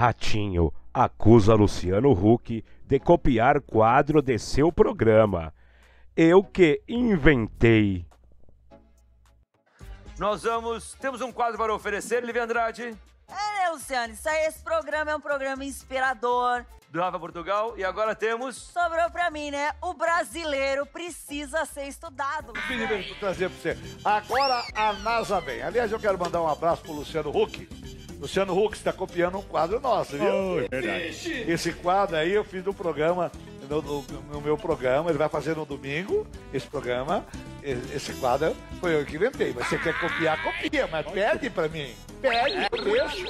Ratinho acusa Luciano Huck de copiar quadro de seu programa. Eu que inventei. Nós vamos. Temos um quadro para oferecer, Livia Andrade. É, né, Luciano? Isso aí, esse programa é um programa inspirador. Do Rafa Portugal. E agora temos. Sobrou pra mim, né? O brasileiro precisa ser estudado. Pedi mesmo pra trazer pra você. Agora a NASA vem. Aliás, eu quero mandar um abraço pro Luciano Huck. Luciano Huck está copiando um quadro nosso, viu? Oh, verdade. Esse quadro aí eu fiz no programa, no, no- no meu programa, ele vai fazer no domingo, esse programa. Esse quadro foi eu que inventei. Mas você quer copiar, copia, mas pede pra mim. Pede, eu deixo.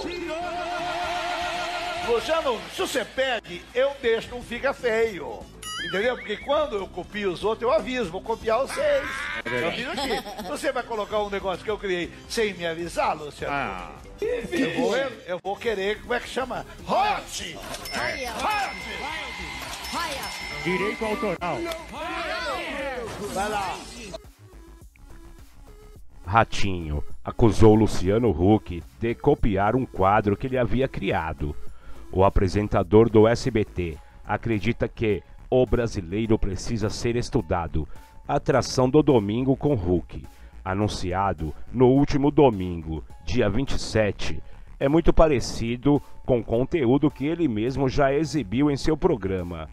Luciano, se você pede, eu deixo, não fica feio. Entendeu? Porque quando eu copio os outros, eu aviso, vou copiar vocês. eu aviso aqui. Você vai colocar um negócio que eu criei sem me avisar, Luciano? Ah, Eu vou, eu vou querer, como é que chama? Hot! direito autoral. Vai lá. Ratinho acusou Luciano Huck de copiar um quadro que ele havia criado. O apresentador do SBT acredita que o brasileiro precisa ser estudado. Atração do domingo com Huck, anunciado no último domingo, dia 27, é muito parecido com conteúdo que ele mesmo já exibiu em seu programa.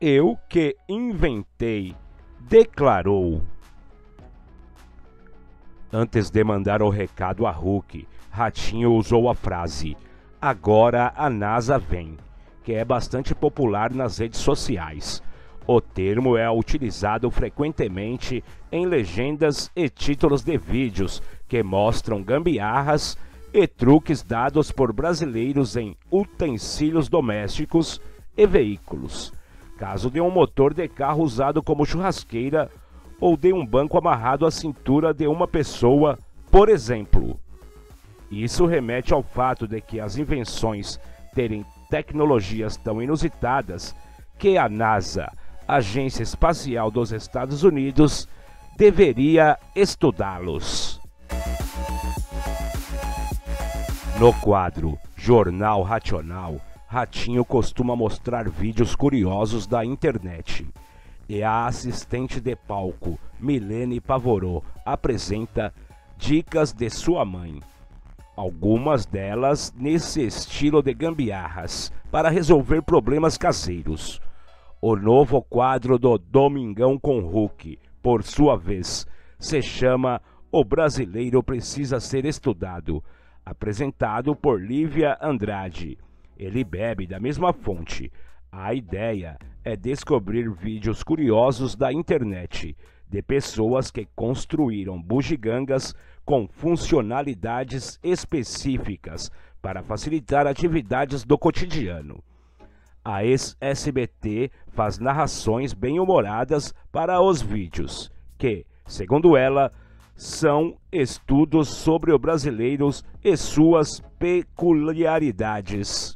Eu que inventei, declarou. Antes de mandar o recado a Hulk, Ratinho usou a frase Agora a NASA vem, que é bastante popular nas redes sociais. O termo é utilizado frequentemente em legendas e títulos de vídeos que mostram gambiarras e truques dados por brasileiros em utensílios domésticos e veículos. Caso de um motor de carro usado como churrasqueira ou de um banco amarrado à cintura de uma pessoa, por exemplo. Isso remete ao fato de que as invenções terem tecnologias tão inusitadas que a NASA, Agência Espacial dos Estados Unidos, deveria estudá-los. No quadro Jornal Racional, Ratinho costuma mostrar vídeos curiosos da internet. E a assistente de palco, Milene Pavorô, apresenta dicas de sua mãe. Algumas delas nesse estilo de gambiarras para resolver problemas caseiros. O novo quadro do Domingão com Hulk, por sua vez, se chama O Brasileiro Precisa Ser Estudado, apresentado por Lívia Andrade. Ele bebe da mesma fonte. A ideia é descobrir vídeos curiosos da internet de pessoas que construíram bugigangas com funcionalidades específicas para facilitar atividades do cotidiano. A ex-SBT faz narrações bem-humoradas para os vídeos, que, segundo ela, são estudos sobre os brasileiros e suas peculiaridades.